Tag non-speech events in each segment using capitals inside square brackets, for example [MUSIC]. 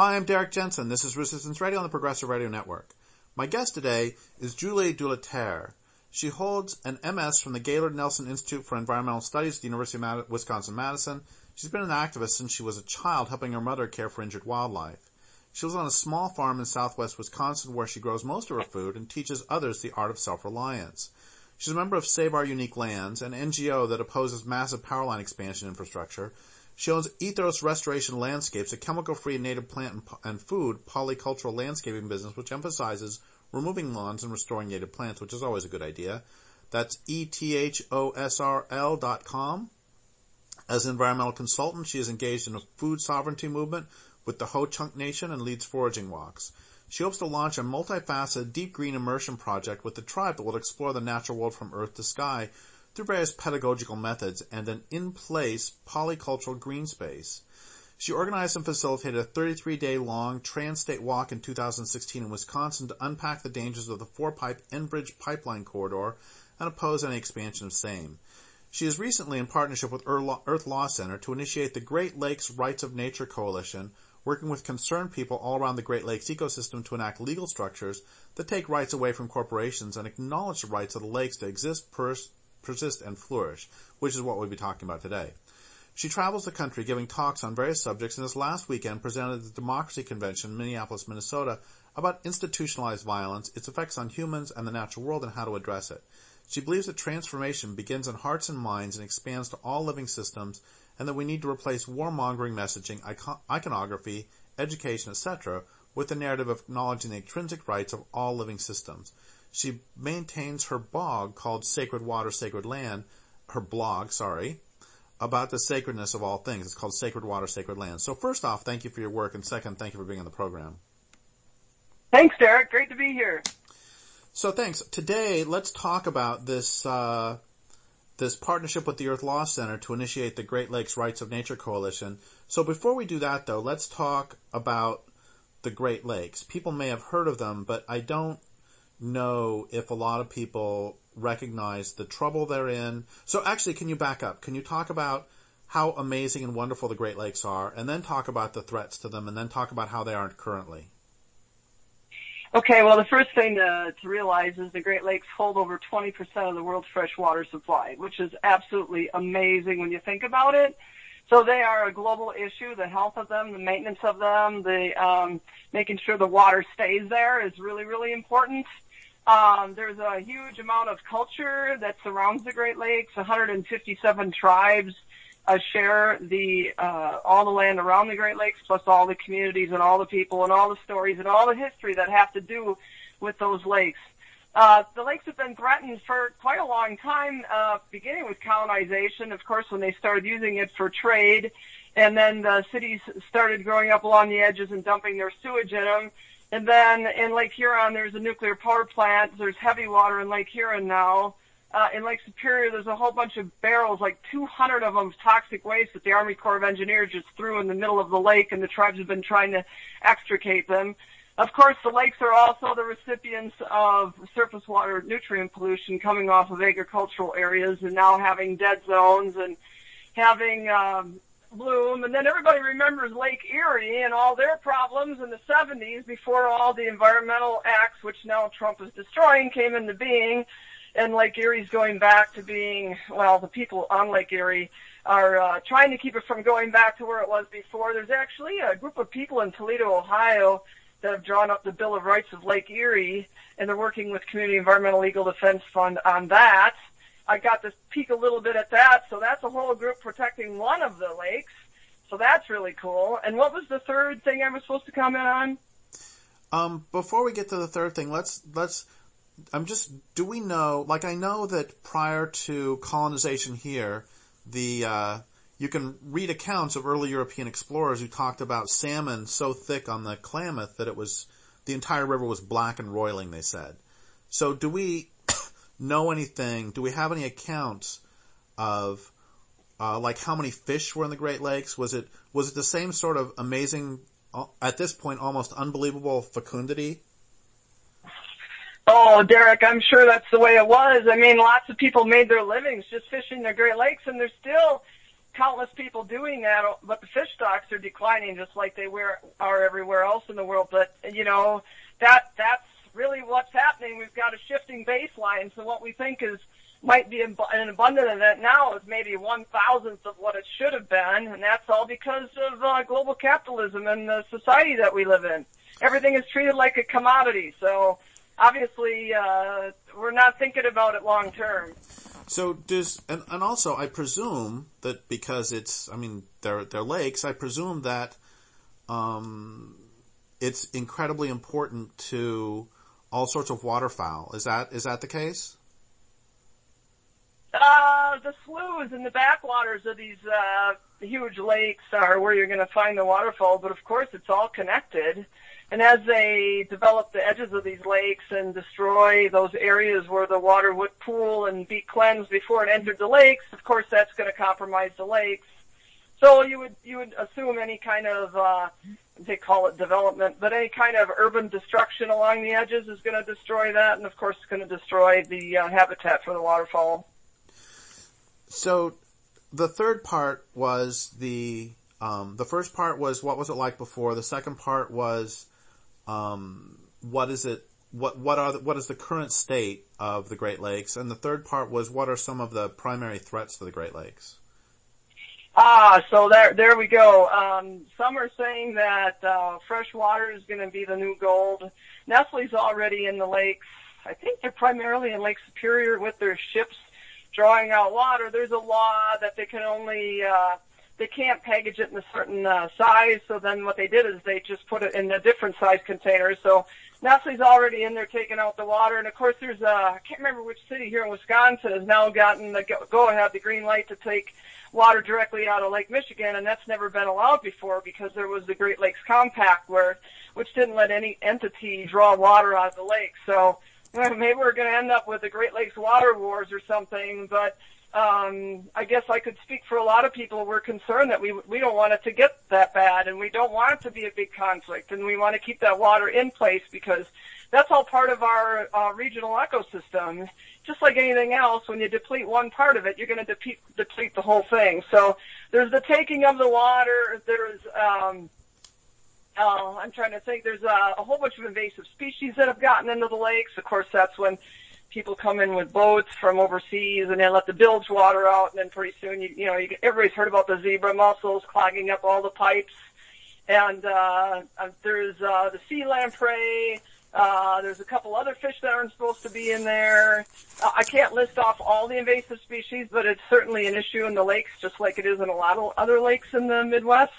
Hi, I'm Derrick Jensen. This is Resistance Radio on the Progressive Radio Network. My guest today is Juliee de la Terre. She holds an MS from the Gaylord Nelson Institute for Environmental Studies at the University of Wisconsin-Madison. She's been an activist since she was a child, helping her mother care for injured wildlife. She lives on a small farm in southwest Wisconsin where she grows most of her food and teaches others the art of self-reliance. She's a member of Save Our Unique Lands, an NGO that opposes massive power line expansion infrastructure. She owns Ethos Restoration Landscapes, a chemical-free native plant and food polycultural landscaping business which emphasizes removing lawns and restoring native plants, which is always a good idea. That's E-T-H-O-S-R-L dot com. As an environmental consultant, she is engaged in a food sovereignty movement with the Ho Chunk Nation and leads foraging walks. She hopes to launch a multifaceted deep green immersion project with the tribe that will explore the natural world from earth to sky through various pedagogical methods and an in-place polycultural green space. She organized and facilitated a 33-day long trans-state walk in 2016 in Wisconsin to unpack the dangers of the four-pipe Enbridge pipeline corridor and oppose any expansion of same. She is recently in partnership with Earth Law Center to initiate the Great Lakes Rights of Nature Coalition, working with concerned people all around the Great Lakes ecosystem to enact legal structures that take rights away from corporations and acknowledge the rights of the lakes to exist, persist, and flourish, which is what we'll be talking about today. She travels the country giving talks on various subjects and this last weekend presented at the Democracy Convention in Minneapolis, Minnesota about institutionalized violence, its effects on humans and the natural world and how to address it. She believes that transformation begins in hearts and minds and expands to all living systems and that we need to replace warmongering messaging, iconography, education, etc., with the narrative of acknowledging the intrinsic rights of all living systems. She maintains her blog called Sacred Water, Sacred Land, her blog, sorry, about the sacredness of all things. It's called Sacred Water, Sacred Land. So first off, thank you for your work, and second, thank you for being on the program. Thanks, Derrick. Great to be here. So thanks. Today, let's talk about this uh, this partnership with the Earth Law Center to initiate the Great Lakes Rights of Nature Coalition. So before we do that though, let's talk about the Great Lakes. People may have heard of them, but I don't know if a lot of people recognize the trouble they're in. So actually, can you back up? Can you talk about how amazing and wonderful the Great Lakes are, and then talk about the threats to them, and then talk about how they aren't currently? Okay, well, the first thing to, to realize is the Great Lakes hold over 20% of the world's fresh water supply, which is absolutely amazing when you think about it. So they are a global issue. The health of them, the maintenance of them, the um, making sure the water stays there is really, really important. Um, there's a huge amount of culture that surrounds the Great Lakes. 157 tribes uh, share the uh, all the land around the Great Lakes, plus all the communities and all the people and all the stories and all the history that have to do with those lakes. Uh, the lakes have been threatened for quite a long time, uh, beginning with colonization, of course, when they started using it for trade, and then the cities started growing up along the edges and dumping their sewage in them. And then in Lake Huron, there's a nuclear power plant. There's heavy water in Lake Huron now uh, in Lake Superior, there's a whole bunch of barrels, like 200 of them, of toxic waste that the Army Corps of Engineers just threw in the middle of the lake, and the tribes have been trying to extricate them. Of course, the lakes are also the recipients of surface water nutrient pollution coming off of agricultural areas, and now having dead zones and having um, bloom. And then everybody remembers Lake Erie and all their problems in the 70s before all the environmental acts, which now Trump is destroying, came into being and Lake Erie's going back to being, well, the people on Lake Erie are uh, trying to keep it from going back to where it was before. There's actually a group of people in Toledo, Ohio that have drawn up the Bill of Rights of Lake Erie, and they're working with Community Environmental Legal Defense Fund on that. I got to peek a little bit at that, so that's a whole group protecting one of the lakes. So that's really cool. And what was the third thing I was supposed to comment on? Um, before we get to the third thing, let's let's I'm just, do we know, like I know that prior to colonization here, the, uh, you can read accounts of early European explorers who talked about salmon so thick on the Klamath that it was, the entire river was black and roiling, they said. So do we know anything, do we have any accounts of, uh, like how many fish were in the Great Lakes? Was it, was it the same sort of amazing, uh, at this point almost unbelievable fecundity Oh, Derrick, I'm sure that's the way it was. I mean, lots of people made their livings just fishing the Great Lakes, and there's still countless people doing that, but the fish stocks are declining just like they were, are everywhere else in the world. But, you know, that, that's really what's happening. We've got a shifting baseline. So what we think is, might be an abundant event now is maybe one thousandth of what it should have been, and that's all because of uh, global capitalism and the society that we live in. Everything is treated like a commodity, so obviously uh, we're not thinking about it long term. So does and, and also I presume that because it's I mean they're they're lakes, I presume that um, it's incredibly important to all sorts of waterfowl. Is that is that the case? Uh, the sloughs and the backwaters of these uh, huge lakes are where you're going to find the waterfowl, but of course it's all connected. And as they develop the edges of these lakes and destroy those areas where the water would pool and be cleansed before it entered the lakes, of course that's going to compromise the lakes. So you would you would assume any kind of uh, they call it development, but any kind of urban destruction along the edges is going to destroy that, and of course it's going to destroy the uh, habitat for the waterfowl. So the third part was the um, the first part was what was it like before. The second part was um, what is it? What what are the, what is the current state of the Great Lakes? And the third part was what are some of the primary threats to the Great Lakes? Ah, so there there we go. Um, some are saying that uh, fresh water is going to be the new gold. Nestle's already in the lakes. I think they're primarily in Lake Superior with their ships drawing out water. There's a law that they can only uh, they can't package it in a certain uh, size. So then what they did is they just put it in a different size container. So Nestle's already in there taking out the water. And of course there's a, I can't remember which city here in Wisconsin has now gotten the go ahead, the green light to take water directly out of Lake Michigan. And that's never been allowed before because there was the Great Lakes Compact where, which didn't let any entity draw water out of the lake. So [LAUGHS] maybe we're going to end up with the Great Lakes water wars or something, but um, I guess I could speak for a lot of people. We're concerned that we we don't want it to get that bad, and we don't want it to be a big conflict, and we want to keep that water in place because that's all part of our uh, regional ecosystem. Just like anything else, when you deplete one part of it, you're going to deplete, deplete the whole thing. So there's the taking of the water. There's um, uh, I'm trying to think. There's a, a whole bunch of invasive species that have gotten into the lakes. Of course, that's when people come in with boats from overseas and they let the bilge water out and then pretty soon you, you know, you, everybody's heard about the zebra mussels clogging up all the pipes. And, uh, uh there's, uh, the sea lamprey, uh, there's a couple other fish that aren't supposed to be in there. Uh, I can't list off all the invasive species, but it's certainly an issue in the lakes, just like it is in a lot of other lakes in the Midwest.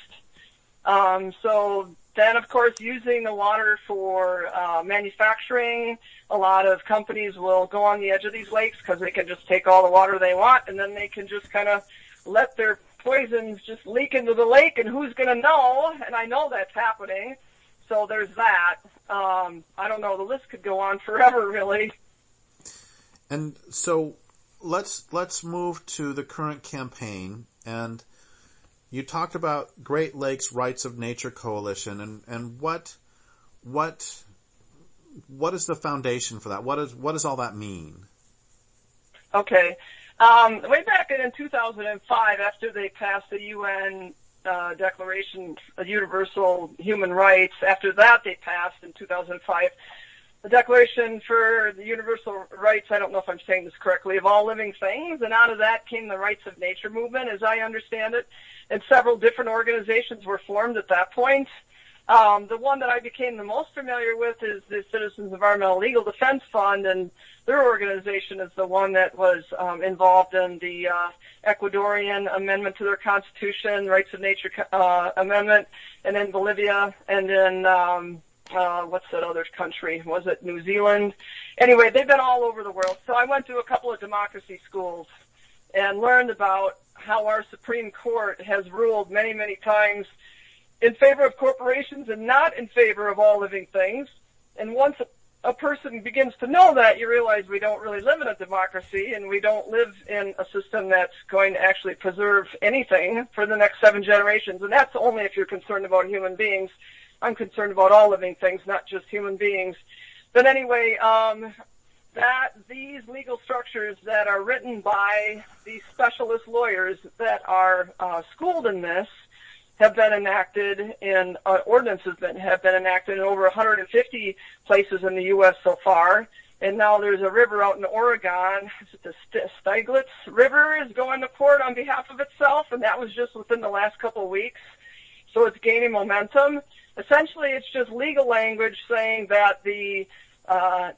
Um, so then, of course, using the water for uh, manufacturing, a lot of companies will go on the edge of these lakes because they can just take all the water they want, and then they can just kind of let their poisons just leak into the lake, and who's going to know? And I know that's happening. So there's that. Um, I don't know. The list could go on forever, really. And so let's let's move to the current campaign and you talked about Great Lakes Rights of Nature Coalition and, and what, what, what is the foundation for that? What is, what does all that mean? Okay. Um, way back in 2005, after they passed the UN uh, Declaration of Universal Human Rights, after that they passed in 2005 the Declaration for the Universal Rights, I don't know if I'm saying this correctly, of all living things, and out of that came the Rights of Nature movement, as I understand it, and several different organizations were formed at that point. Um, the one that I became the most familiar with is the Citizens Environmental Legal Defense Fund, and their organization is the one that was um, involved in the uh, Ecuadorian amendment to their constitution, Rights of Nature uh, amendment, and in Bolivia, and then um, uh, what's that other country? Was it New Zealand? Anyway, they've been all over the world. So I went to a couple of democracy schools and learned about how our Supreme Court has ruled many, many times in favor of corporations and not in favor of all living things. And once a, a person begins to know that, you realize we don't really live in a democracy and we don't live in a system that's going to actually preserve anything for the next seven generations. And that's only if you're concerned about human beings. I'm concerned about all living things, not just human beings. But anyway, um, that these legal structures that are written by these specialist lawyers that are uh, schooled in this have been enacted in uh, ordinances that have been enacted in over 150 places in the U.S. so far. And now there's a river out in Oregon, the Styglitz River is going to court on behalf of itself, and that was just within the last couple of weeks. So it's gaining momentum. Essentially, it's just legal language saying that the uh,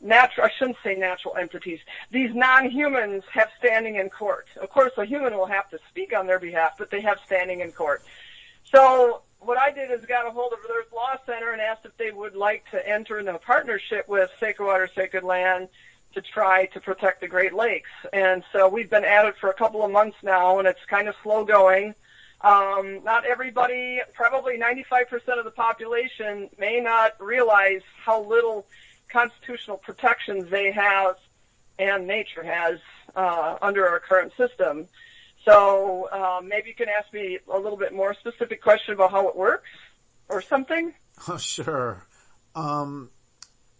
natural, I shouldn't say natural entities, these non-humans have standing in court. Of course, a human will have to speak on their behalf, but they have standing in court. So what I did is got a hold of Earth Law Center and asked if they would like to enter into a partnership with Sacred Water, Sacred Land to try to protect the Great Lakes. And so we've been at it for a couple of months now, and it's kind of slow going. Um, not everybody, probably 95% of the population may not realize how little constitutional protections they have and nature has uh, under our current system. So uh, maybe you can ask me a little bit more specific question about how it works or something. [LAUGHS] Oh, sure. Um,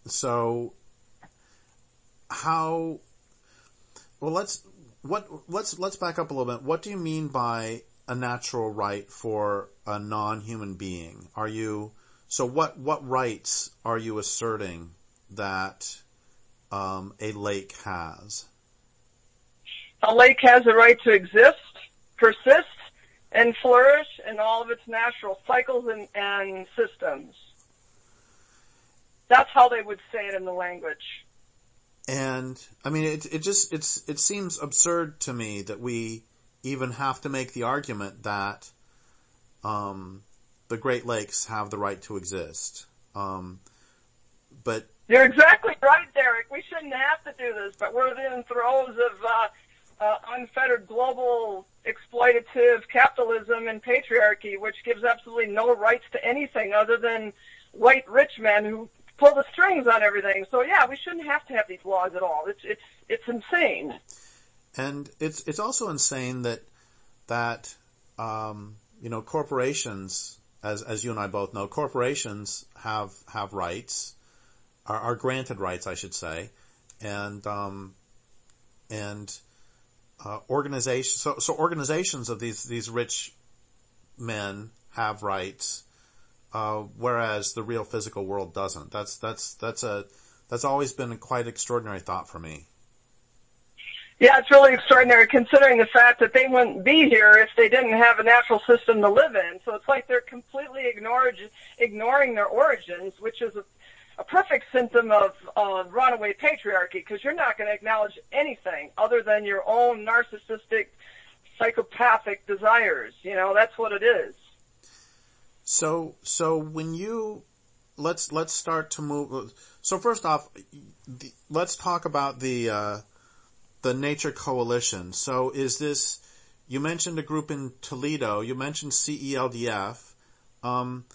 so how? Well, let's what let's let's back up a little bit. What do you mean by a natural right for a non-human being? Are you so what what rights are you asserting that um, a lake has? A lake has a right to exist, persist, and flourish in all of its natural cycles and, and systems. That's how they would say it in the language. And I mean, it it just it's it seems absurd to me that we even have to make the argument that um, the Great Lakes have the right to exist. Um, but you're exactly right, Derrick. We shouldn't have to do this, but we're in throes of uh, uh, unfettered global exploitative capitalism and patriarchy, which gives absolutely no rights to anything other than white rich men who pull the strings on everything. So yeah, we shouldn't have to have these laws at all. It's it's it's insane. And it's it's also insane that that um, you know corporations, as as you and I both know, corporations have have rights are, are granted rights, I should say, and um, and uh, organizations. So, so organizations of these these rich men have rights, uh, whereas the real physical world doesn't. That's that's that's a that's always been a quite extraordinary thought for me. Yeah, it's really extraordinary considering the fact that they wouldn't be here if they didn't have a natural system to live in. So it's like they're completely ignored, ignoring their origins, which is a a perfect symptom of runaway patriarchy because you're not going to acknowledge anything other than your own narcissistic, psychopathic desires. You know, that's what it is. So, so when you let's let's start to move. So first off, the, let's talk about the uh, the Nature Coalition. So is this? You mentioned a group in Toledo. You mentioned CELDF. Um,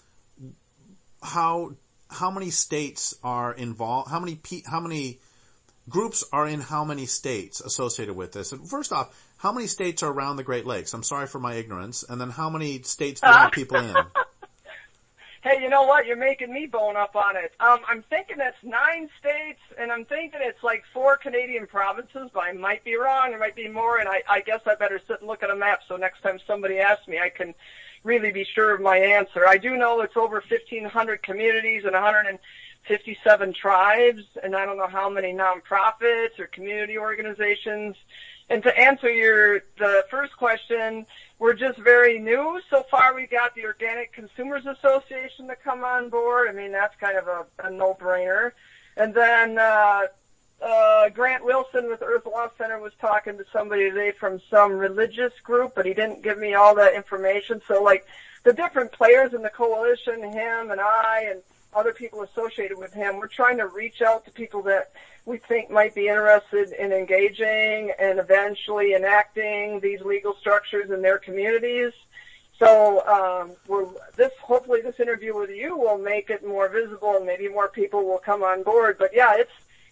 how how many states are involved? How many how many groups are in how many states associated with this? And first off, how many states are around the Great Lakes? I'm sorry for my ignorance. And then how many states do you have people in? [LAUGHS] hey, you know what? You're making me bone up on it. Um, I'm thinking it's nine states, and I'm thinking it's like four Canadian provinces, but I might be wrong. There might be more, and I, I guess I better sit and look at a map so next time somebody asks me, I can really be sure of my answer. I do know it's over 1,500 communities and 157 tribes, and I don't know how many nonprofits or community organizations. And to answer your the first question, we're just very new. So far, we got the Organic Consumers Association to come on board. I mean, that's kind of a, a no-brainer. And then uh, uh, Grant Wilson with Earth Law Center was talking to somebody today from some religious group, but he didn't give me all that information. So, like the different players in the coalition, him and I, and other people associated with him, we're trying to reach out to people that we think might be interested in engaging and eventually enacting these legal structures in their communities. So um, we're, this hopefully this interview with you will make it more visible and maybe more people will come on board. But yeah, it's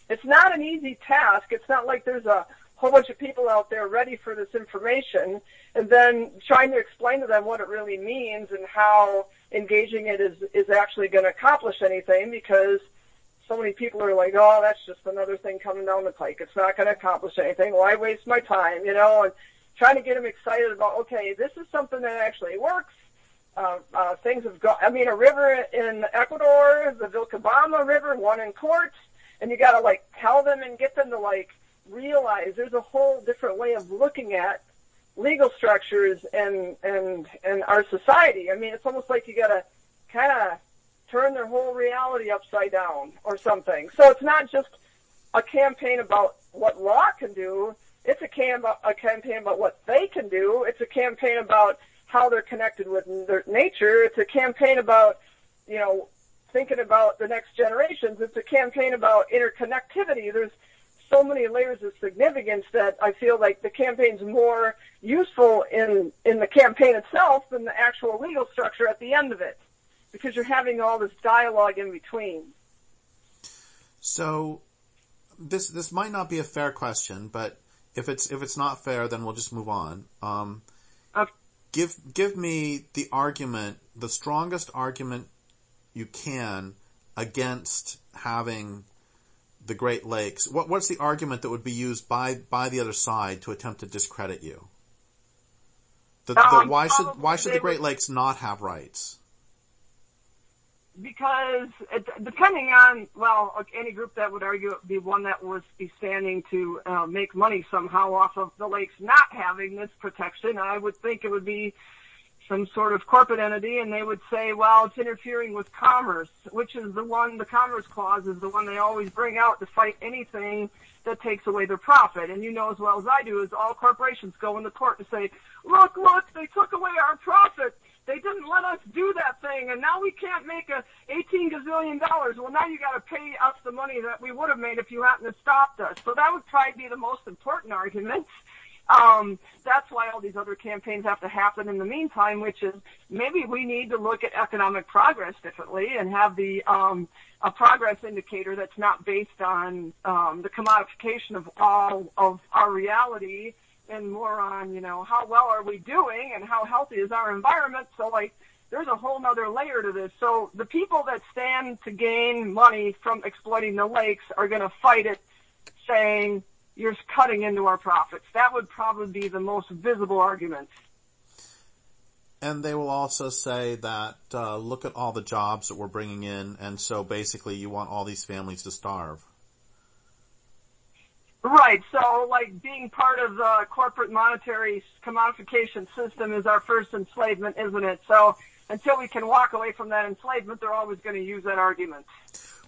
it's not an easy task. It's not like there's a whole bunch of people out there ready for this information and then trying to explain to them what it really means and how engaging it is, is actually going to accomplish anything because so many people are like, oh, that's just another thing coming down the pike. It's not going to accomplish anything. Why waste my time? You know, and trying to get them excited about, okay, this is something that actually works. Uh, uh, things have gone, I mean, a river in Ecuador, the Vilcabamba River, one in court, and you got to like tell them and get them to like realize there's a whole different way of looking at legal structures and and and our society. I mean, it's almost like you got to kind of turn their whole reality upside down or something. So it's not just a campaign about what law can do. It's a, cam- a campaign about what they can do. It's a campaign about how they're connected with their nature. It's a campaign about, you know, thinking about the next generations. It's a campaign about interconnectivity. There's so many layers of significance that I feel like the campaign's more useful in, in the campaign itself than the actual legal structure at the end of it. Because you're having all this dialogue in between. So, this, this might not be a fair question, but if it's, if it's not fair, then we'll just move on. Um, uh, give, give me the argument, the strongest argument you can against having the Great Lakes. What, what's the argument that would be used by, by the other side to attempt to discredit you? The, the, Um, why should, why should the Great would- Lakes not have rights? because it, depending on well any group that would argue it would be one that would be standing to uh, make money somehow off of the lakes not having this protection i would think it would be some sort of corporate entity and they would say well it's interfering with commerce which is the one the commerce clause is the one they always bring out to fight anything that takes away their profit and you know as well as i do is all corporations go in the court to say look look they took away our profit they didn't let us do that thing, and now we can't make a 18 gazillion dollars. Well, now you got to pay us the money that we would have made if you hadn't stopped us. So that would probably be the most important argument. Um, that's why all these other campaigns have to happen in the meantime, which is maybe we need to look at economic progress differently and have the um, a progress indicator that's not based on um, the commodification of all of our reality and more on, you know, how well are we doing and how healthy is our environment. So like, there's a whole nother layer to this. So the people that stand to gain money from exploiting the lakes are going to fight it saying you're cutting into our profits. That would probably be the most visible argument. And they will also say that, uh, look at all the jobs that we're bringing in, and so basically you want all these families to starve. Right. So, like being part of the corporate monetary commodification system is our first enslavement, isn't it? So, until we can walk away from that enslavement, they're always going to use that argument.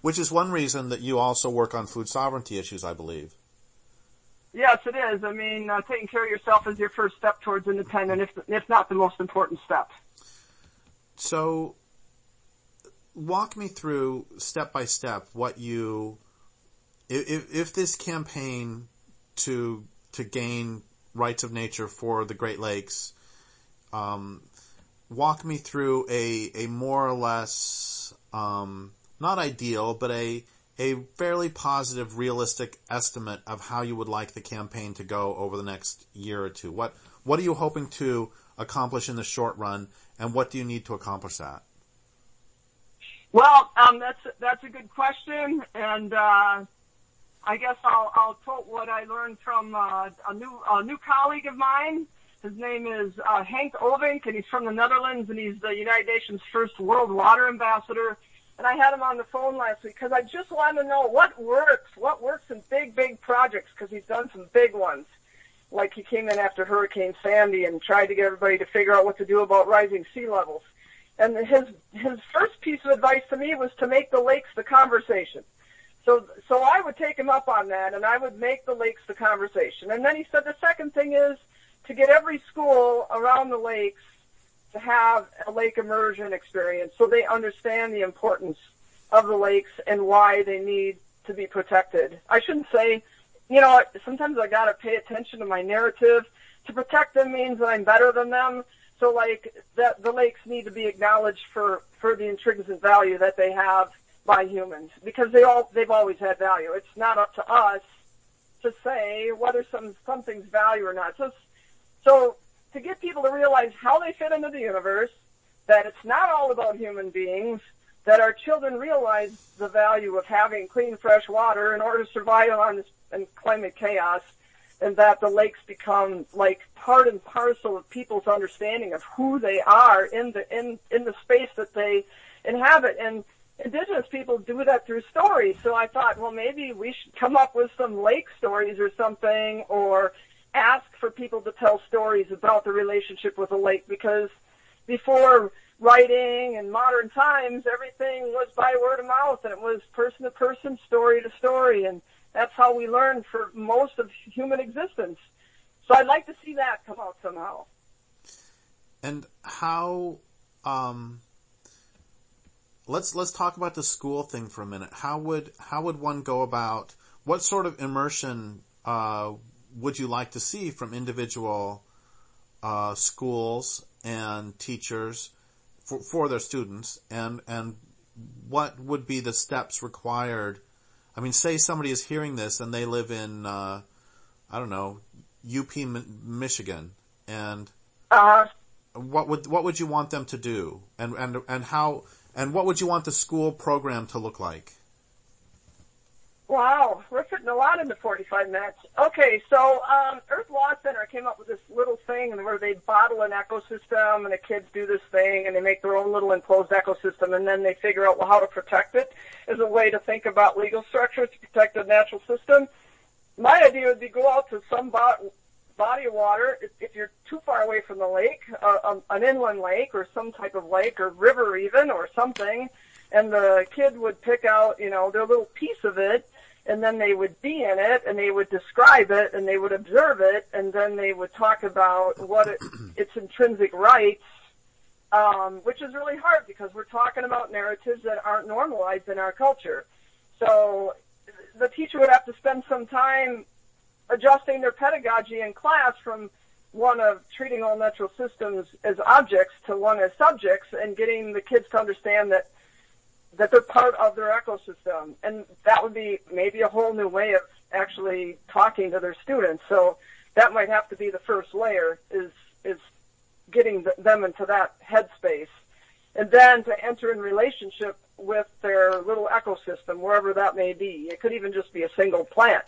Which is one reason that you also work on food sovereignty issues, I believe. Yes, it is. I mean, uh, taking care of yourself is your first step towards independence, if, if not the most important step. So, walk me through step by step what you, if, if this campaign to to gain rights of nature for the Great Lakes, um, walk me through a a more or less um, not ideal, but a a fairly positive, realistic estimate of how you would like the campaign to go over the next year or two. What what are you hoping to accomplish in the short run, and what do you need to accomplish that? Well, um, that's that's a good question, and uh, I guess I'll I'll quote what I learned from uh, a new a new colleague of mine. His name is uh, Hank Ovink, and he's from the Netherlands, and he's the United Nations first World Water Ambassador. And I had him on the phone last week because I just wanted to know what works, what works in big, big projects because he's done some big ones. Like he came in after Hurricane Sandy and tried to get everybody to figure out what to do about rising sea levels. And his his first piece of advice to me was to make the lakes the conversation. So so I would take him up on that, and I would make the lakes the conversation. And then he said the second thing is to get every school around the lakes to have a lake immersion experience, so they understand the importance of the lakes and why they need to be protected. I shouldn't say, you know, sometimes I gotta pay attention to my narrative. To protect them means that I'm better than them. So like that the lakes need to be acknowledged for, for the intrinsic value that they have by humans because they all they've always had value. It's not up to us to say whether some something's value or not. So so to get people to realize how they fit into the universe, that it's not all about human beings, that our children realize the value of having clean, fresh water in order to survive on this in climate chaos, and that the lakes become like part and parcel of people's understanding of who they are in the in in the space that they inhabit. And indigenous people do that through stories. So I thought, well, maybe we should come up with some lake stories or something, or ask for people to tell stories about the relationship with a lake because before writing and modern times, everything was by word of mouth and it was person to person, story to story, and that's how we learn for most of human existence. So I'd like to see that come out somehow. And how, um, let's, let's talk about the school thing for a minute. How would, how would one go about, what sort of immersion, uh, would you like to see from individual, uh, schools and teachers for, for their students and, and what would be the steps required? I mean, say somebody is hearing this and they live in, uh, I don't know, UP Michigan and, uh, what would, what would you want them to do? And, and, and how, and what would you want the school program to look like? Wow, we're fitting a lot into 45 minutes. Okay, so um, Earth Law Center came up with this little thing where they bottle an ecosystem and the kids do this thing and they make their own little enclosed ecosystem and then they figure out well, how to protect it as a way to think about legal structures to protect the natural system. My idea would be go out to some bo- body of water if, if you're too far away from the lake, uh, um, an inland lake or some type of lake or river even or something, and the kid would pick out, you know, their little piece of it and then they would be in it and they would describe it and they would observe it and then they would talk about what it, [CLEARS THROAT] its intrinsic rights um, which is really hard because we're talking about narratives that aren't normalized in our culture. So the teacher would have to spend some time adjusting their pedagogy in class from one of treating all natural systems as objects to one as subjects and getting the kids to understand that that they're part of their ecosystem. And that would be maybe a whole new way of actually talking to their students. So that might have to be the first layer is, is getting them into that headspace. And then to enter in relationship with their little ecosystem, wherever that may be. It could even just be a single plant.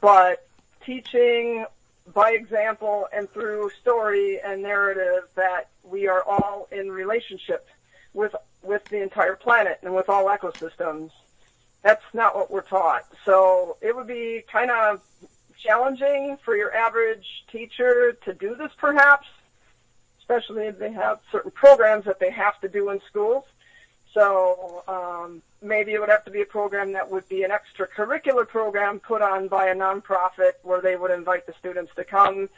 But teaching by example and through story and narrative that we are all in relationship with with the entire planet and with all ecosystems. That's not what we're taught. So it would be kind of challenging for your average teacher to do this perhaps, especially if they have certain programs that they have to do in schools. So um, maybe it would have to be a program that would be an extracurricular program put on by a nonprofit where they would invite the students to come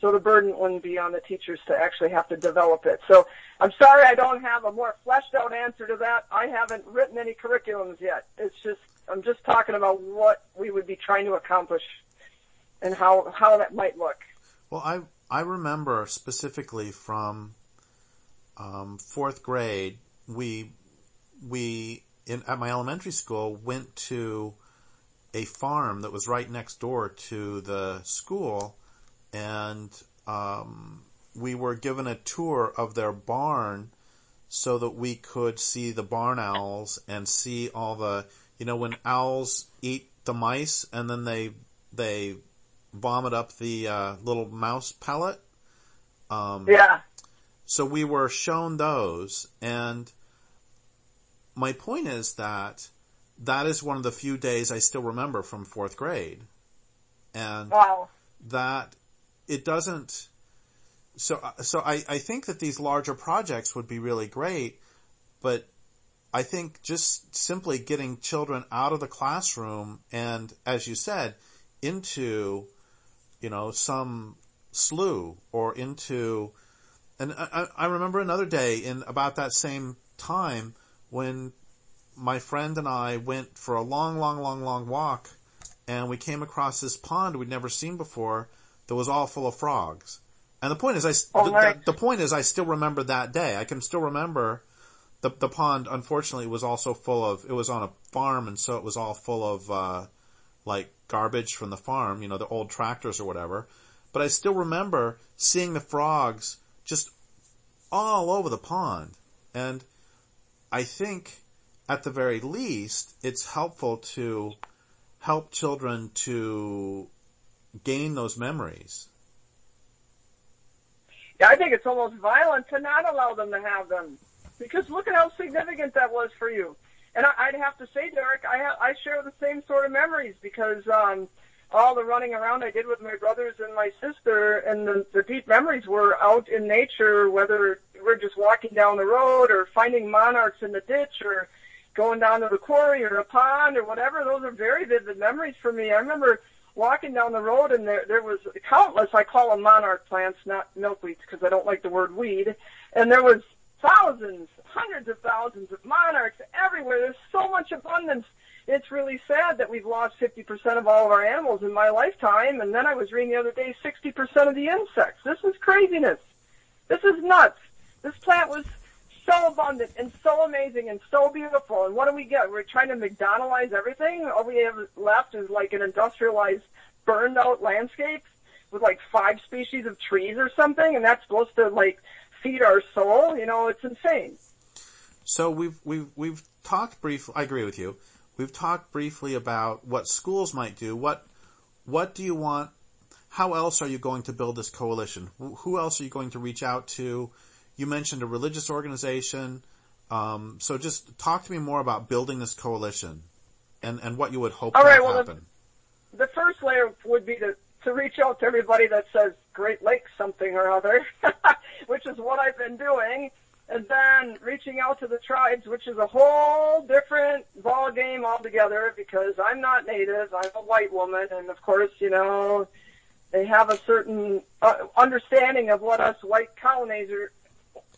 so the burden wouldn't be on the teachers to actually have to develop it. So I'm sorry I don't have a more fleshed out answer to that. I haven't written any curriculums yet. It's just I'm just talking about what we would be trying to accomplish and how how that might look. Well, I I remember specifically from um, fourth grade we we in at my elementary school went to a farm that was right next door to the school and um, we were given a tour of their barn so that we could see the barn owls and see all the you know when owls eat the mice and then they they vomit up the uh, little mouse pellet. Um, yeah. So we were shown those, and my point is that that is one of the few days I still remember from fourth grade, and wow. that it doesn't. So, so I, I think that these larger projects would be really great, but I think just simply getting children out of the classroom and, as you said, into, you know, some slough or into, and I, I remember another day in about that same time when my friend and I went for a long, long, long, long walk and we came across this pond we'd never seen before that was all full of frogs. And the point is, I oh, the, the, point is, I still remember that day. I can still remember the the pond. Unfortunately, was also full of. It was on a farm, and so it was all full of uh, like garbage from the farm. You know, the old tractors or whatever. But I still remember seeing the frogs just all over the pond, and I think at the very least, it's helpful to help children to gain those memories. Yeah, I think it's almost violent to not allow them to have them. Because look at how significant that was for you. And I, I'd have to say, Derrick, I I share the same sort of memories because um, all the running around I did with my brothers and my sister, and the, the deep memories were out in nature, whether we're just walking down the road or finding monarchs in the ditch or going down to the quarry or a pond or whatever. Those are very vivid memories for me. I remember walking down the road and there there was countless I call them monarch plants, not milkweeds because I don't like the word weed. And there was thousands, hundreds of thousands of monarchs everywhere. There's so much abundance. It's really sad that we've lost 50% of all of our animals in my lifetime. And then I was reading the other day 60% of the insects. This is craziness. This is nuts. This plant was so abundant and so amazing and so beautiful. And what do we get? We're trying to McDonaldize everything. All we have left is like an industrialized, burned out landscape with like five species of trees or something, and that's supposed to like feed our soul. You know, it's insane. So we've we've we've talked briefly. I agree with you. We've talked briefly about what schools might do. What what do you want? How else are you going to build this coalition? Who else are you going to reach out to? You mentioned a religious organization. Um, so just talk to me more about building this coalition and, and what you would hope All to right, well, happen. The, the first layer would be to, to reach out to everybody that says Great Lakes something or other, [LAUGHS] which is what I've been doing. And then reaching out to the tribes, which is a whole different ball game altogether because I'm not native. I'm a white woman. And of course, you know, they have a certain uh, understanding of what us white colonizers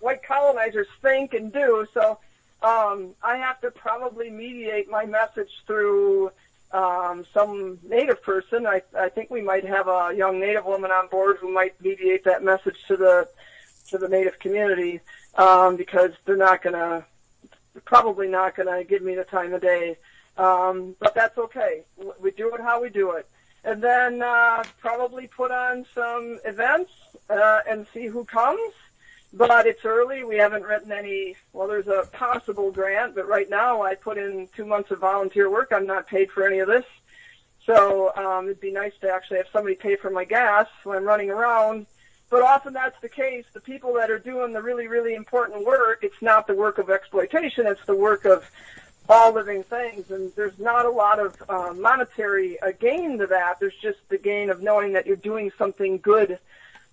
white colonizers think and do. So um, I have to probably mediate my message through um, some native person. I, I think we might have a young native woman on board who might mediate that message to the to the native community um, because they're not going to probably not going to give me the time of day. Um, but that's okay. We do it how we do it. And then uh, probably put on some events uh, and see who comes but it's early. We haven't written any. Well, there's a possible grant, but right now I put in two months of volunteer work. I'm not paid for any of this, so um, it'd be nice to actually have somebody pay for my gas when I'm running around. But often that's the case. The people that are doing the really, really important work, it's not the work of exploitation. It's the work of all living things, and there's not a lot of uh, monetary uh, gain to that. There's just the gain of knowing that you're doing something good.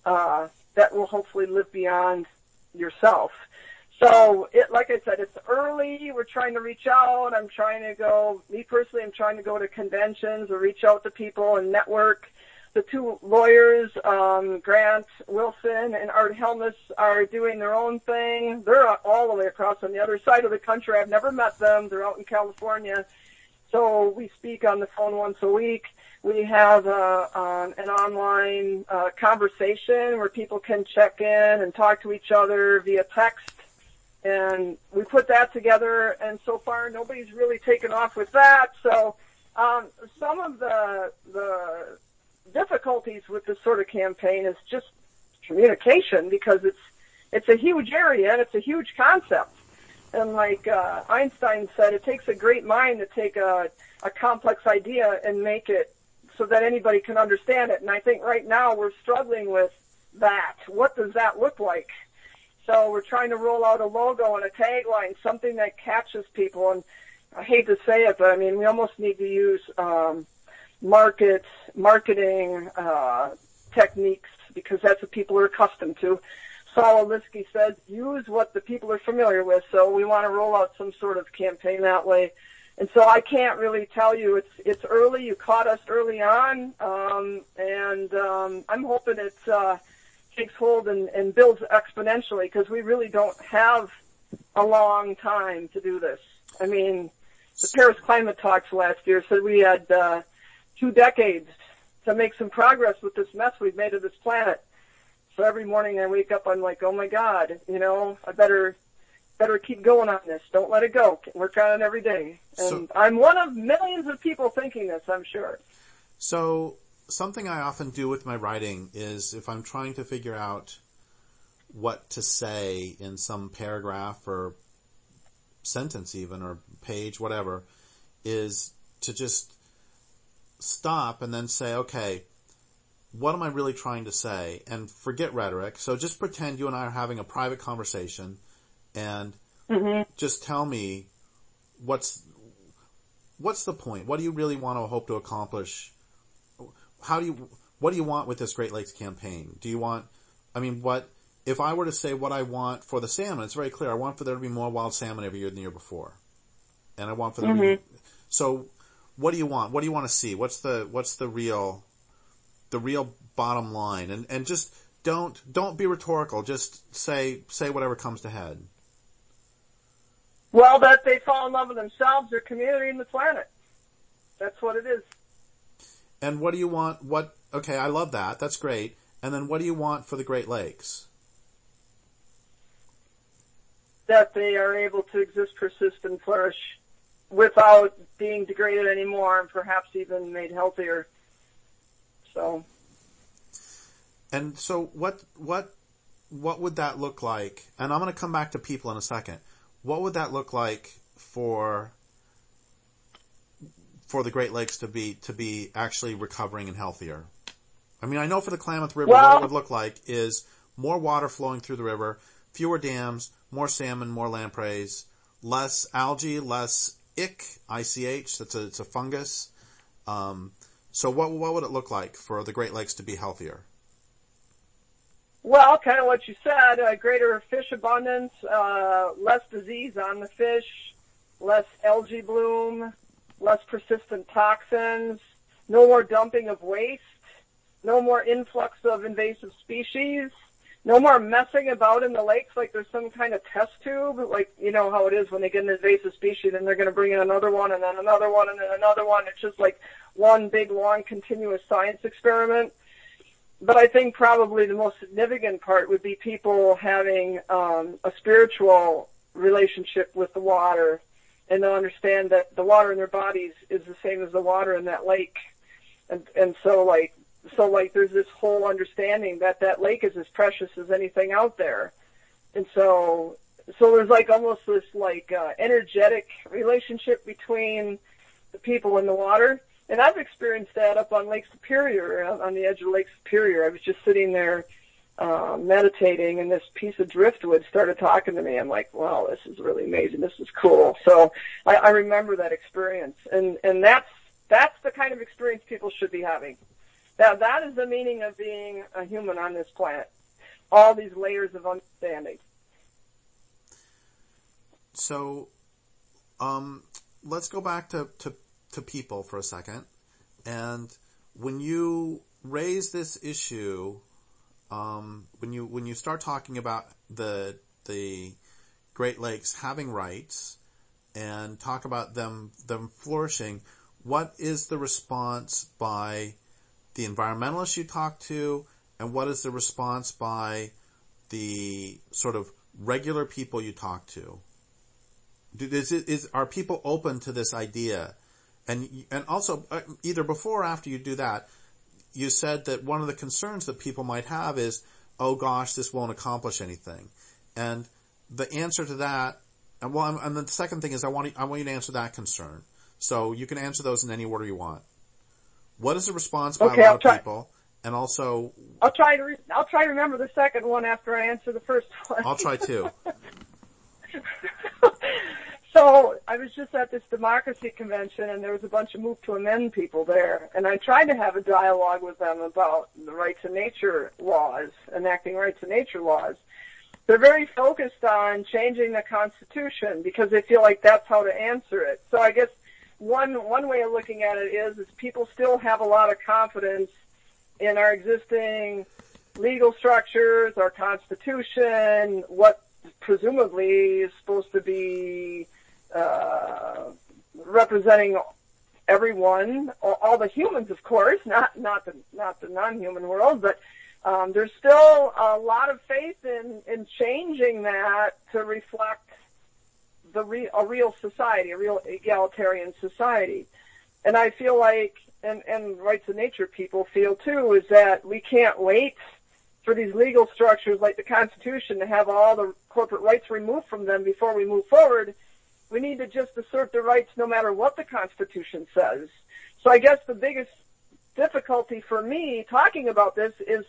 Uh, that will hopefully live beyond yourself. So, it, like I said, it's early. We're trying to reach out. I'm trying to go, me personally, I'm trying to go to conventions or reach out to people and network. The two lawyers, um, Grant Wilson and Art Helmus, are doing their own thing. They're all the way across on the other side of the country. I've never met them. They're out in California. So we speak on the phone once a week. We have uh, um, an online uh, conversation where people can check in and talk to each other via text. And we put that together, and so far nobody's really taken off with that. So um, some of the the difficulties with this sort of campaign is just communication because it's it's a huge area and it's a huge concept. And like uh, Einstein said, it takes a great mind to take a, a complex idea and make it so that anybody can understand it. And I think right now we're struggling with that. What does that look like? So we're trying to roll out a logo and a tagline, something that catches people. And I hate to say it, but I mean, we almost need to use um, market marketing uh, techniques because that's what people are accustomed to. Saul Alinsky said, use what the people are familiar with. So we want to roll out some sort of campaign that way. And so I can't really tell you. It's it's early. You caught us early on, um, and um, I'm hoping it uh, takes hold and, and builds exponentially because we really don't have a long time to do this. I mean, the Paris climate talks last year said we had uh, two decades to make some progress with this mess we've made of this planet. So every morning I wake up, I'm like, oh my God, you know, I better better keep going on this. Don't let it go. Work on it every day. And So- I'm one of millions of people thinking this, I'm sure. So something I often do with my writing is if I'm trying to figure out what to say in some paragraph or sentence even or page, whatever, is to just stop and then say, okay, what am I really trying to say? And forget rhetoric. So just pretend you and I are having a private conversation and hmm just tell me what's, what's the point? What do you really want to hope to accomplish? How do you, what do you want with this Great Lakes campaign? Do you want, I mean, what, if I were to say what I want for the salmon, it's very clear. I want for there to be more wild salmon every year than the year before. And I want for there to be, so what do you want? What do you want to see? What's the, what's the real, the real bottom line? And, and just don't, don't be rhetorical. Just say, say whatever comes to head. Well, that they fall in love with themselves, their community, and the planet. That's what it is. And what do you want? What, okay, I love that. That's great. And then what do you want for the Great Lakes? That they are able to exist, persist, and flourish without being degraded anymore and perhaps even made healthier. So, And so what, what, what would that look like? And I'm going to come back to people in a second. What would that look like for, for the Great Lakes to be, to be actually recovering and healthier? I mean, I know for the Klamath River, what it would look like is more water flowing through the river, fewer dams, more salmon, more lampreys, less algae, less ick, ICH, that's a, it's a fungus. Um, so what, what would it look like for the Great Lakes to be healthier? Well, kind of what you said, uh, greater fish abundance, uh, less disease on the fish, less algae bloom, less persistent toxins, no more dumping of waste, no more influx of invasive species, no more messing about in the lakes like there's some kind of test tube, like you know how it is when they get an invasive species and they're going to bring in another one and then another one and then another one. It's just like one big long continuous science experiment. But I think probably the most significant part would be people having um, a spiritual relationship with the water and to understand that the water in their bodies is the same as the water in that lake. And and so like so like there's this whole understanding that that lake is as precious as anything out there. And so so there's like almost this like uh, energetic relationship between the people in the water. And I've experienced that up on Lake Superior, on the edge of Lake Superior. I was just sitting there uh, meditating, and this piece of driftwood started talking to me. I'm like, wow, this is really amazing. This is cool. So I, I remember that experience, and and that's that's the kind of experience people should be having. That that is the meaning of being a human on this planet. All these layers of understanding. So, um, let's go back to, to, to people for a second. And when you raise this issue, um, when you, when you start talking about the, the Great Lakes having rights and talk about them, them flourishing, what is the response by the environmentalists you talk to and what is the response by the sort of regular people you talk to? Is, is are people open to this idea? And and also uh, either before or after you do that, you said that one of the concerns that people might have is, oh gosh, this won't accomplish anything. And the answer to that, and well, and the second thing is I want you, I want you to answer that concern. So you can answer those in any order you want. What is the response by Okay, a lot I'll of try. people? And also, I'll try to re- I'll try to remember the second one after I answer the first one. I'll try too. [LAUGHS] So I was just at this democracy convention and there was a bunch of move to amend people there and I tried to have a dialogue with them about the rights of nature laws, enacting rights of nature laws. They're very focused on changing the constitution because they feel like that's how to answer it. So I guess one one way of looking at it is is people still have a lot of confidence in our existing legal structures, our constitution, what presumably is supposed to be uh, representing everyone, all, the humans, of course, not not the not the non-human world, but um, there's still a lot of faith in in changing that to reflect the re- a real society, a real egalitarian society. And I feel like, and, and rights of nature people feel too, is that we can't wait for these legal structures like the Constitution to have all the corporate rights removed from them before we move forward. We need to just assert the rights no matter what the Constitution says. So I guess the biggest difficulty for me talking about this is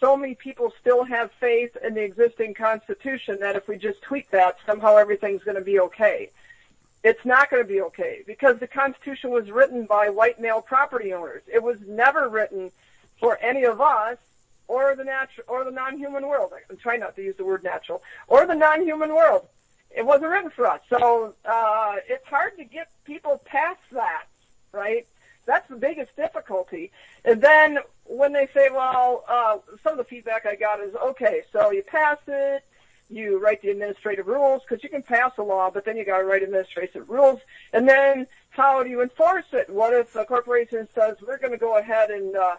so many people still have faith in the existing Constitution that if we just tweak that, somehow everything's going to be okay. It's not going to be okay because the Constitution was written by white male property owners. It was never written for any of us or the natural or the non-human world. I'm trying not to use the word natural or the non-human world. It wasn't written for us, so uh, it's hard to get people past that, right? That's the biggest difficulty. And then when they say, well, uh, some of the feedback I got is, okay, so you pass it, you write the administrative rules, because you can pass a law, but then you got to write administrative rules, and then how do you enforce it? What if a corporation says we're going to go ahead and uh,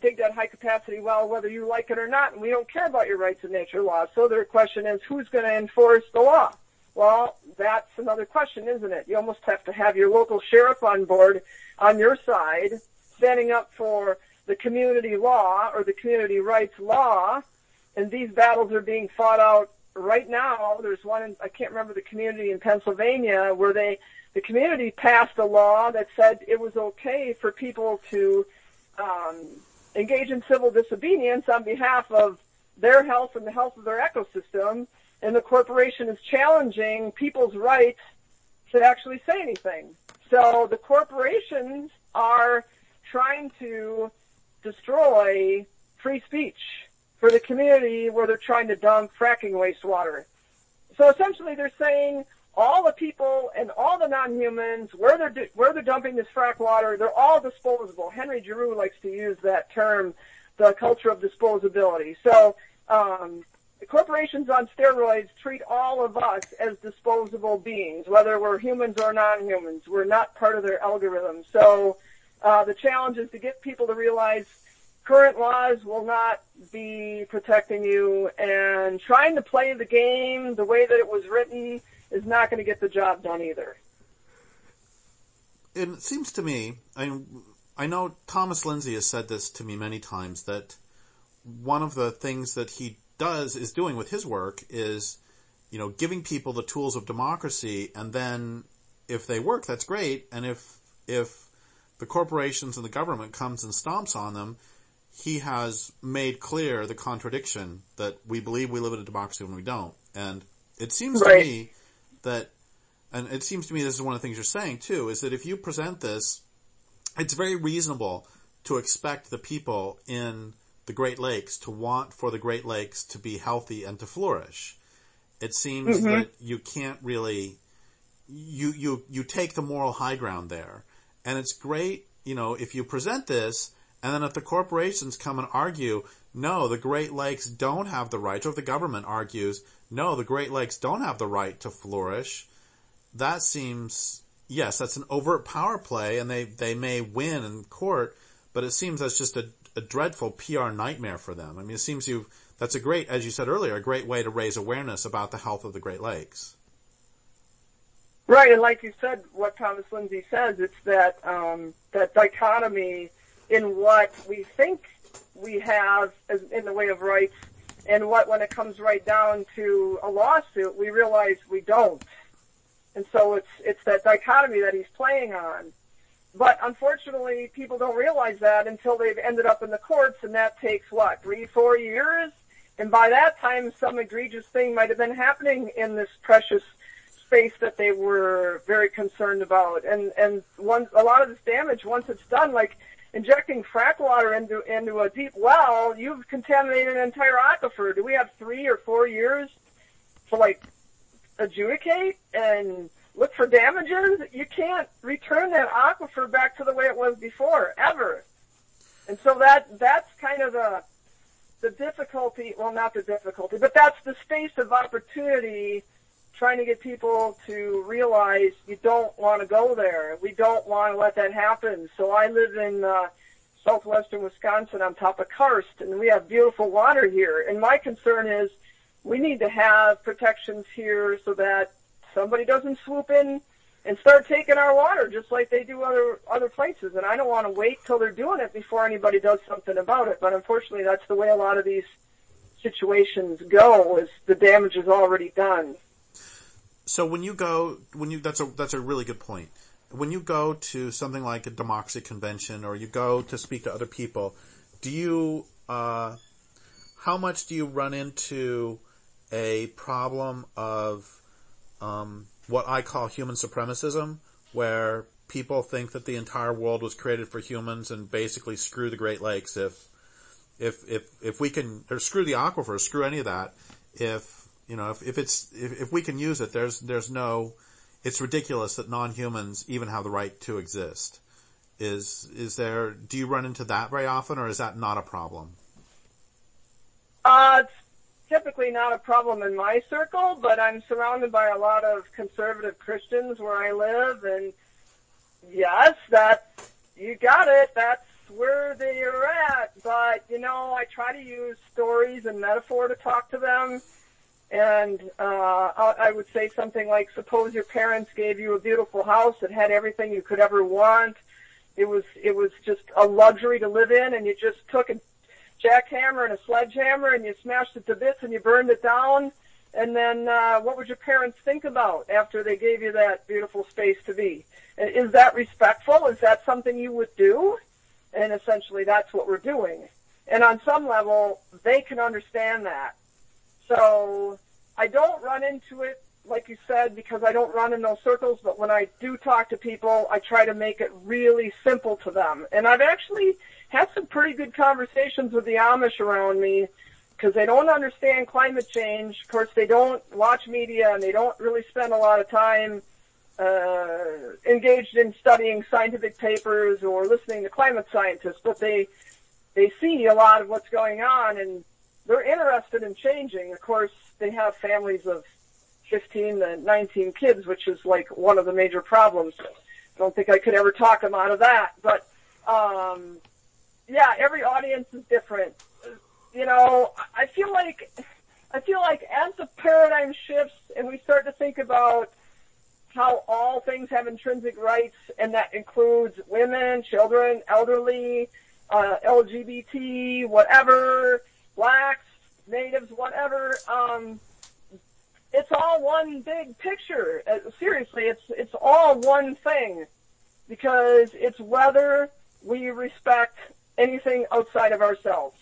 dig that high capacity well, whether you like it or not, and we don't care about your rights of nature law. So the question is, who's going to enforce the law? Well, that's another question, isn't it? You almost have to have your local sheriff on board on your side, standing up for the community law or the community rights law, and these battles are being fought out right now. There's one in, I can't remember the community in Pennsylvania where they, the community passed a law that said it was okay for people to um, engage in civil disobedience on behalf of their health and the health of their ecosystem, and the corporation is challenging people's rights to actually say anything. So the corporations are trying to destroy free speech for the community where they're trying to dump fracking wastewater. So essentially they're saying all the people and all the non-humans, where they're, where they're dumping this frack water, they're all disposable. Henry Giroux likes to use that term, the culture of disposability. So, um, corporations on steroids treat all of us as disposable beings, whether we're humans or non-humans. We're not part of their algorithm. So, uh, the challenge is to get people to realize current laws will not be protecting you and trying to play the game the way that it was written is not going to get the job done either. It seems to me, I, I know Thomas Linzey has said this to me many times that one of the things that he does is doing with his work is, you know, giving people the tools of democracy and then if they work, that's great. And if, if the corporations and the government comes and stomps on them, he has made clear the contradiction that we believe we live in a democracy when we don't. And it seems right. to me that, and it seems to me this is one of the things you're saying too, is that if you present this, it's very reasonable to expect the people in the Great Lakes to want for the Great Lakes to be healthy and to flourish. It seems mm-hmm. that you can't really, you, you, you take the moral high ground there. And it's great, you know, if you present this, and then if the corporations come and argue, no, the Great Lakes don't have the right, or if the government argues, no, the Great Lakes don't have the right to flourish, that seems, yes, that's an overt power play and they, they may win in court, but it seems that's just a, a dreadful PR nightmare for them. I mean, it seems you, that's a great, as you said earlier, a great way to raise awareness about the health of the Great Lakes. Right, and like you said, what Thomas Linzey says, it's that um, that dichotomy in what we think we have as, in the way of rights and what when it comes right down to a lawsuit, we realize we don't. And so it's it's that dichotomy that he's playing on. But unfortunately, people don't realize that until they've ended up in the courts, and that takes what three, four years. And by that time, some egregious thing might have been happening in this precious space that they were very concerned about. And and one a lot of this damage, once it's done, like injecting frack water into into a deep well, you've contaminated an entire aquifer. Do we have three or four years to like adjudicate and look for damages? You can't return that aquifer back to the way it was before ever. And so that that's kind of the the difficulty. Well, not the difficulty, but that's the space of opportunity trying to get people to realize you don't want to go there. We don't want to let that happen. So I live in uh, southwestern Wisconsin on top of Karst, and we have beautiful water here. And my concern is we need to have protections here so that somebody doesn't swoop in and start taking our water just like they do other other places. And I don't want to wait till they're doing it before anybody does something about it. But unfortunately, that's the way a lot of these situations go. Is the damage is already done. So when you go, when you, that's a, that's a really good point. When you go to something like a democracy convention or you go to speak to other people, do you, uh, how much do you run into a problem of, um, what I call human supremacism, where people think that the entire world was created for humans and basically screw the Great Lakes if, if, if, if we can, or screw the aquifers, screw any of that, if, you know, if, if it's, if, if we can use it, there's, there's no, it's ridiculous that non-humans even have the right to exist. Is, is there, do you run into that very often or is that not a problem? Uh, it's typically not a problem in my circle, but I'm surrounded by a lot of conservative Christians where I live and yes, that, you got it, that's where they're at, but you know, I try to use stories and metaphor to talk to them. And uh, I would say something like, suppose your parents gave you a beautiful house that had everything you could ever want. It was it was just a luxury to live in, and you just took a jackhammer and a sledgehammer and you smashed it to bits and you burned it down. And then uh, what would your parents think about after they gave you that beautiful space to be? Is that respectful? Is that something you would do? And essentially that's what we're doing. And on some level, they can understand that. So I don't run into it, like you said, because I don't run in those circles, but when I do talk to people, I try to make it really simple to them. And I've actually had some pretty good conversations with the Amish around me because they don't understand climate change. Of course, they don't watch media and they don't really spend a lot of time uh, engaged in studying scientific papers or listening to climate scientists, but they they see a lot of what's going on and they're interested in changing. Of course, they have families of 15 to 19 kids, which is like one of the major problems. I don't think I could ever talk them out of that, but um, yeah, every audience is different. You know, I feel like I feel like as the paradigm shifts and we start to think about how all things have intrinsic rights, and that includes women, children, elderly, uh, LGBT, whatever, blacks, natives, whatever. Um, it's all one big picture. Uh, seriously, it's it's all one thing because it's whether we respect anything outside of ourselves.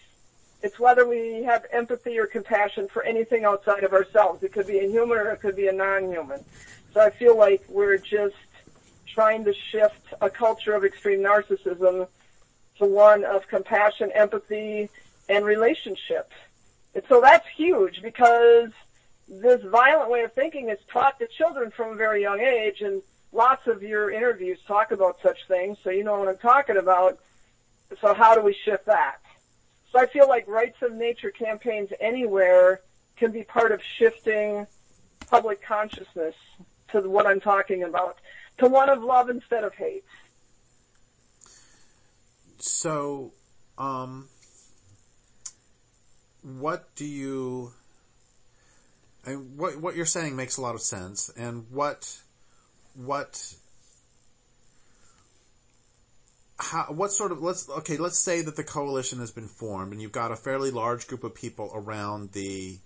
It's whether we have empathy or compassion for anything outside of ourselves. It could be a human or it could be a non-human. So I feel like we're just trying to shift a culture of extreme narcissism to one of compassion, empathy, and relationships. And so that's huge because this violent way of thinking is taught to children from a very young age and lots of your interviews talk about such things, so you know what I'm talking about. So how do we shift that? So I feel like rights of nature campaigns anywhere can be part of shifting public consciousness to what I'm talking about, to one of love instead of hate. So, um, what do you, and what, what you're saying makes a lot of sense, and what, what how, what sort of let's okay let's say that the coalition has been formed and you've got a fairly large group of people around the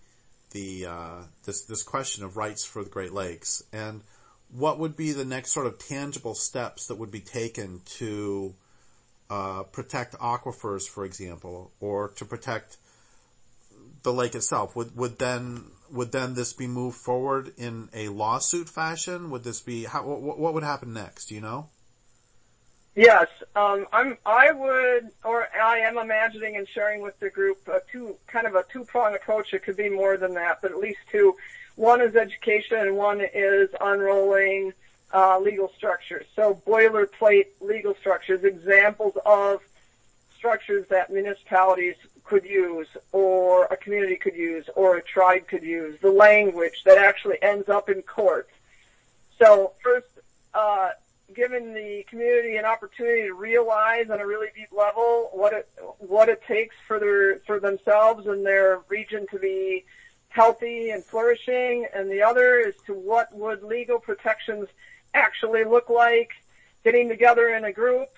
the uh, this this question of rights for the Great Lakes and what would be the next sort of tangible steps that would be taken to uh, protect aquifers, for example, or to protect the lake itself? Would would then would then this be moved forward in a lawsuit fashion? Would this be how? What, what would happen next? Do you know? Yes, um, I'm. I would, or I am imagining and sharing with the group a two kind of a two prong approach. It could be more than that, but at least two. One is education, and one is unrolling uh, legal structures. So boilerplate legal structures, examples of structures that municipalities could use, or a community could use, or a tribe could use. The language that actually ends up in court. So first. Uh, the community an opportunity to realize on a really deep level what it what it takes for their for themselves and their region to be healthy and flourishing, and the other is to what would legal protections actually look like. Getting together in a group,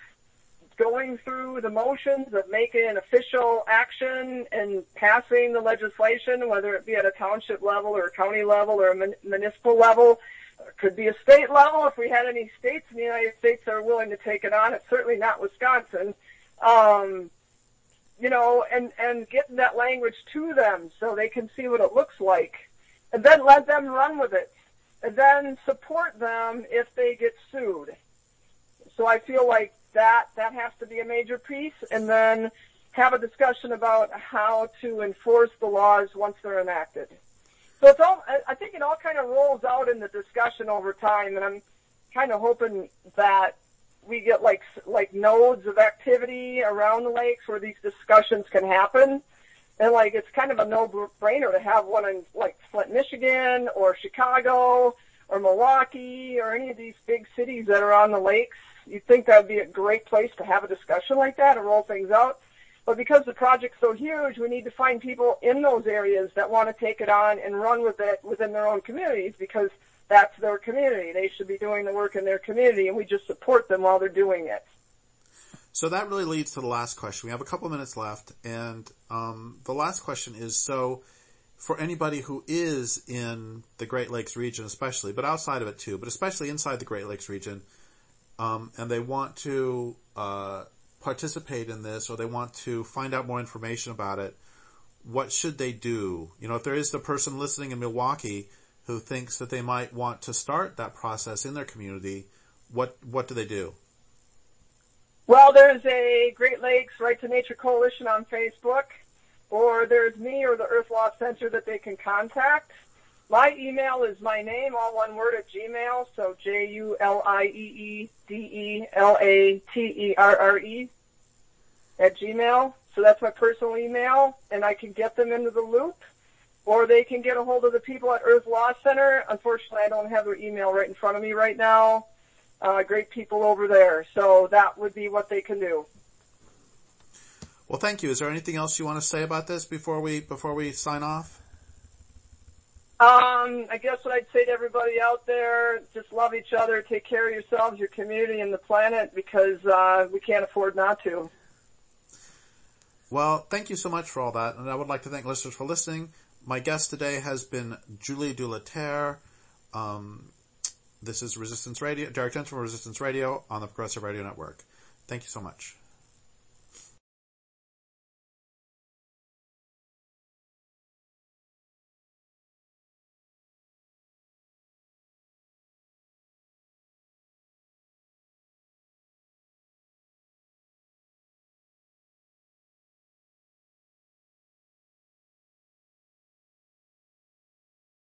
going through the motions of making an official action and passing the legislation, whether it be at a township level or a county level or a mun- municipal level. It could be a state level if we had any states in the United States that are willing to take it on. It's certainly not Wisconsin. Um, you know, and, and getting that language to them so they can see what it looks like. And then let them run with it. And then support them if they get sued. So I feel like that, that has to be a major piece. And then have a discussion about how to enforce the laws once they're enacted. So it's all, I think it all kind of rolls out in the discussion over time. And I'm kind of hoping that we get like like nodes of activity around the lakes where these discussions can happen. And like it's kind of a no-brainer to have one in like Flint, Michigan, or Chicago, or Milwaukee, or any of these big cities that are on the lakes. You'd think that'd be a great place to have a discussion like that and roll things out. But because the project's so huge, we need to find people in those areas that want to take it on and run with it within their own communities because that's their community. They should be doing the work in their community, and we just support them while they're doing it. So that really leads to the last question. We have a couple minutes left, and um, the last question is so for anybody who is in the Great Lakes region, especially, but outside of it too, but especially inside the Great Lakes region, um, and they want to uh, participate in this or they want to find out more information about it, what should they do? You know, if there is the person listening in Milwaukee who thinks that they might want to start that process in their community, what what do they do? Well, there's a Great Lakes Right to Nature Coalition on Facebook, or there's me or the Earth Law Center that they can contact. My email is my name, all one word at Gmail, so J U L I E E D E L A T E R R E at Gmail. So that's my personal email, and I can get them into the loop or they can get a hold of the people at Earth Law Center. Unfortunately, I don't have their email right in front of me right now. Uh, great people over there. So that would be what they can do. Well, thank you. Is there anything else you want to say about this before we before we sign off? Um, I guess what I'd say to everybody out there, just love each other, take care of yourselves, your community, and the planet because uh, we can't afford not to. Well, thank you so much for all that, and I would like to thank listeners for listening. My guest today has been Juliee de la Terre. Um, this is Resistance Radio, Derrick Jensen from Resistance Radio on the Progressive Radio Network. Thank you so much.